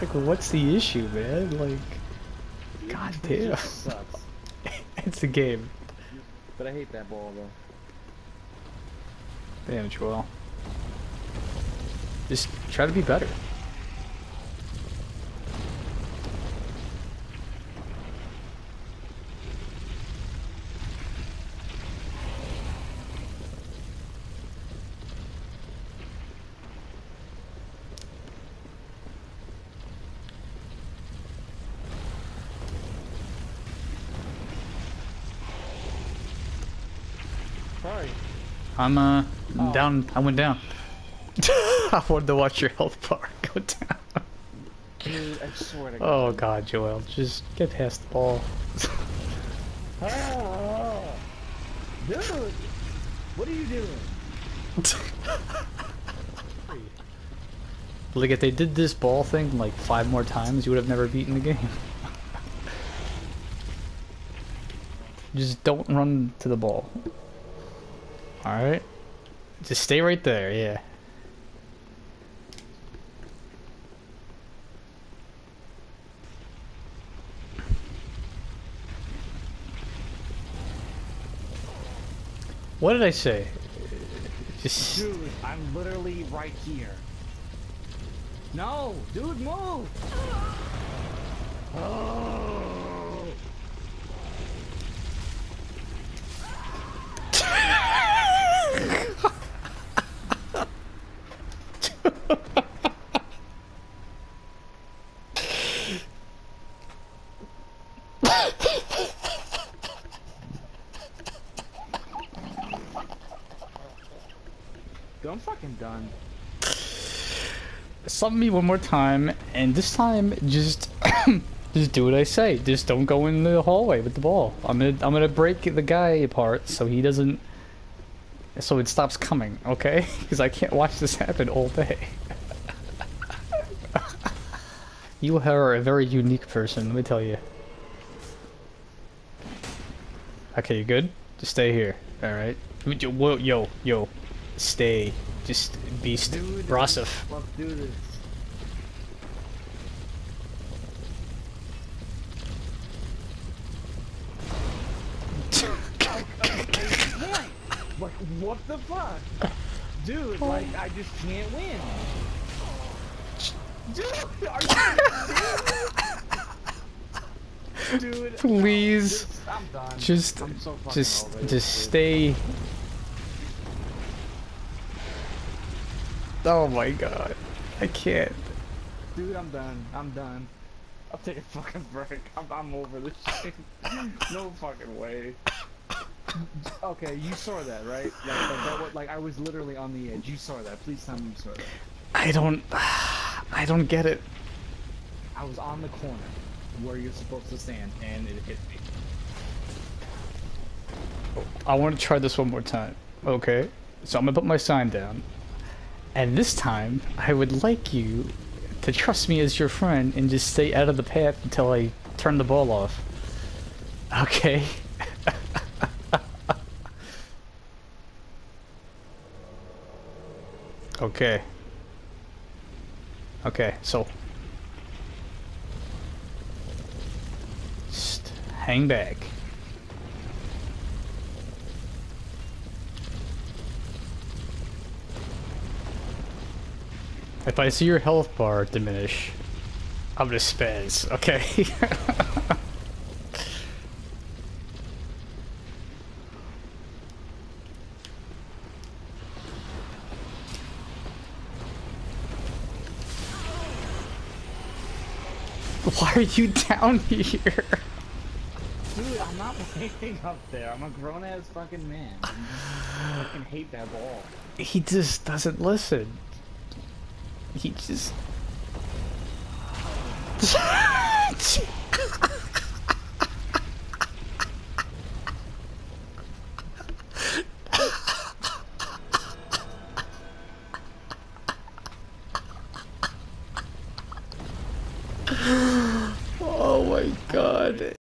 Like, what's the issue, man? Like, god damn. sucks. it's a game. But I hate that ball though. Damn, Joel. Just try to be better. Sorry. I'm, uh, Oh. down. I went down. I wanted to watch your health bar go down. Dude, I swear to God. Oh god, Joel, just get past the ball. Ah, dude, what are you doing? like if they did this ball thing like five more times, you would have never beaten the game. just don't run to the ball. Alright? Just stay right there, yeah. What did I say? Just Dude, I'm literally right here. No, dude, move. Oh. I'm fucking done. sub me one more time, and this time just just do what I say. Just don't go in the hallway with the ball. I'm gonna I'm gonna break the guy apart so he doesn't so it stops coming, okay? Because I can't watch this happen all day. you are a very unique person, let me tell you. Okay, you good? Just stay here, alright? Yo, yo, yo, stay. Just be st- Dude, Let's do this. Like, what the fuck? Dude, like, I just can't win. Dude, are you Dude, Please. no, I'm done. Just, I'm so just, over just stay. Oh my god, I can't. Dude, I'm done. I'm done. I'll take a fucking break. I'm, I'm over this shit. no fucking way. Okay, you saw that, right? Like, like, that, like I was literally on the edge. You saw that. Please tell me you saw that. I don't, I don't get it. I was on the corner where you're supposed to stand, and it hit me. I want to try this one more time. Okay, so I'm gonna put my sign down, and this time I would like you to trust me as your friend and just stay out of the path until I turn the ball off. Okay. okay. Okay, so just hang back. If I see your health bar diminish, I'm gonna spaz, okay? Why are you down here? Dude, I'm not waiting up there. I'm a grown ass fucking man. I fucking hate that ball. He just doesn't listen. He just. oh my god.